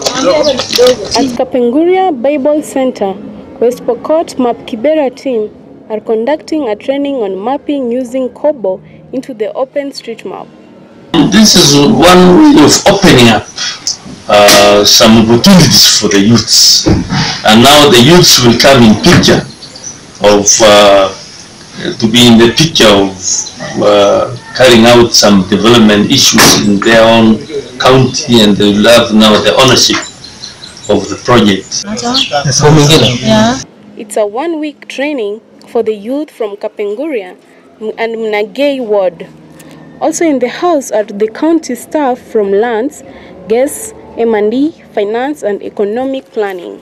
At Kapenguria Bible Center, West Pokot Map Kibera team are conducting a training on mapping using Kobo into the open street map. This is one way of opening up uh, some opportunities for the youths. And now the youths will come in picture of, uh, to be in the picture of uh, carrying out some development issues in their own county and they will have now the ownership of the project. It's a one-week training for the youth from Kapenguria and Mnagei ward. Also in the house are the county staff from lands, guests, M&E, finance and economic planning.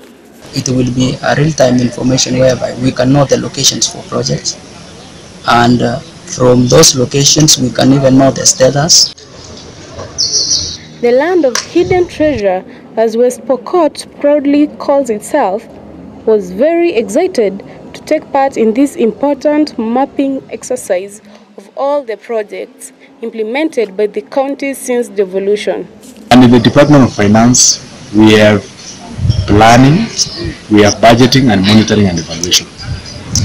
it will be a real-time information whereby we can know the locations for projects and uh, from those locations we can even know the status The land of hidden treasure, as West Pokot proudly calls itself, was very excited to take part in this important mapping exercise of all the projects implemented by the county since devolution. And in the Department of Finance, we have planning, we have budgeting and monitoring and evaluation.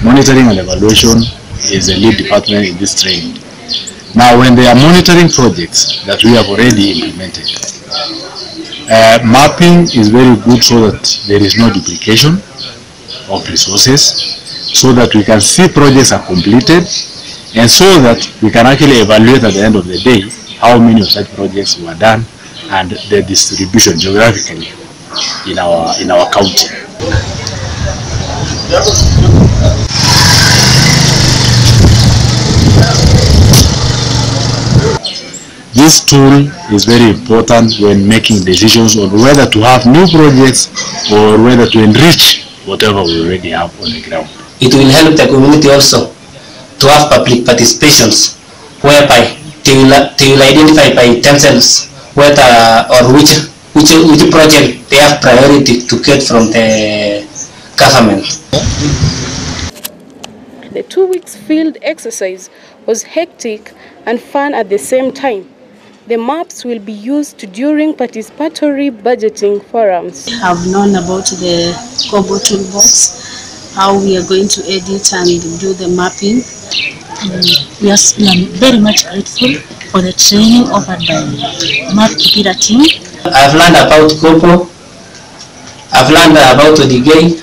Monitoring and evaluation is the lead department in this training. Now, when they are monitoring projects that we have already implemented, uh, mapping is very good so that there is no duplication of resources, so that we can see projects are completed, and so that we can actually evaluate at the end of the day how many of such projects were done and the distribution geographically in our in our county. This tool is very important when making decisions on whether to have new projects or whether to enrich whatever we already have on the ground. it will help the community also to have public participations whereby they will, they will identify by themselves whether or which, which, which project they have priority to get from the government. The two weeks field exercise was hectic and fun at the same time. The maps will be used during participatory budgeting forums. have known about the Kobo toolbox, how we are going to edit and do the mapping. We are, we are very much grateful for the training offered by Map Kibera team. I've learned about Kobo, I've learned about the gay,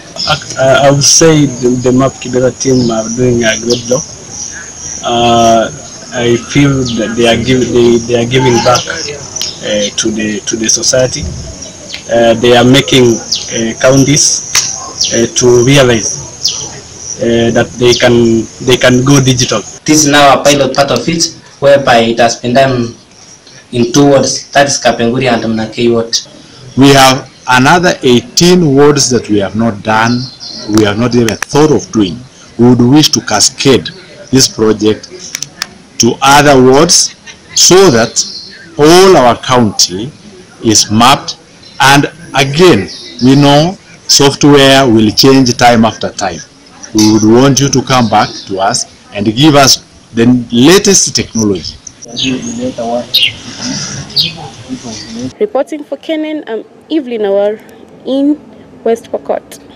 Uh, I would say the, the MAP Kibera team are doing a great job. Uh, I feel that they are giving they, they are giving back uh, to the to the society. Uh, they are making uh, counties uh, to realize uh, that they can they can go digital. this is now a pilot part of it whereby it has been done in two wards, that is Kapenguria and Mnagei ward. We have another 18 wards that we have not done, we have not even thought of doing. We would wish to cascade this project to other wards so that all our county is mapped and again, we know software will change time after time. We would want you to come back to us and give us the latest technology. Reporting for Kenan, I'm Evelyn Awar in West Pokot.